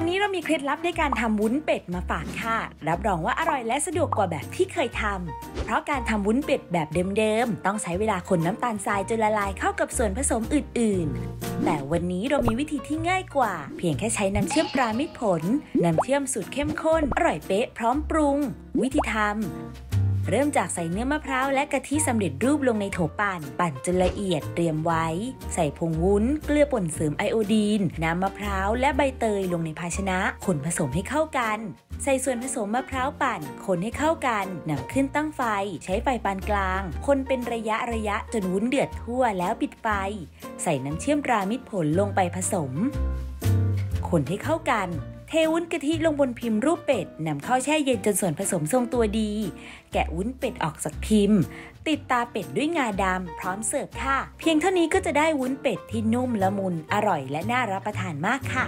วันนี้เรามีเคล็ดลับในการทำวุ้นเป็ดมาฝากค่ะ รับรองว่าอร่อยและสะดวกกว่าแบบที่เคยทำ เพราะการทำวุ้นเป็ดแบบเดิมๆ ต้องใช้เวลาคนน้ำตาลทรายจนละลายเข้ากับส่วนผสมอื่นๆ แต่วันนี้เรามีวิธีที่ง่ายกว่า เพียงแค่ใช้น้ำเชื่อมปลามิตรผล น้ำเชื่อมสูตรเข้มข้น อร่อยเป๊ะพร้อมปรุง วิธีทำ เริ่มจากใส่เนื้อมะพร้าวและกะทิสำเร็จรูปลงในโถปั่น ปั่นจนละเอียดเตรียมไว้ ใส่ผงวุ้น เกลือป่นเสริมไอโอดีน น้ำมะพร้าวและใบเตยลงในภาชนะคนผสมให้เข้ากัน ใส่ส่วนผสมมะพร้าวปั่น คนให้เข้ากันนำขึ้นตั้งไฟ ใช้ไฟปานกลาง คนเป็นระยะระยะจนวุ้นเดือดทั่วแล้วปิดไฟ ใส่น้ำเชื่อมรามิตรผลลงไปผสม คนให้เข้ากัน เทวุ้นกะทิลงบนพิมพ์รูปเป็ดนำเข้าแช่เย็นจนส่วนผสมทรงตัวดี แกะวุ้นเป็ดออกจากพิมพ์ ติดตาเป็ดด้วยงาดำพร้อมเสิร์ฟค่ะ เพียงเท่านี้ก็จะได้วุ้นเป็ดที่นุ่มละมุนอร่อยและน่ารับประทานมากค่ะ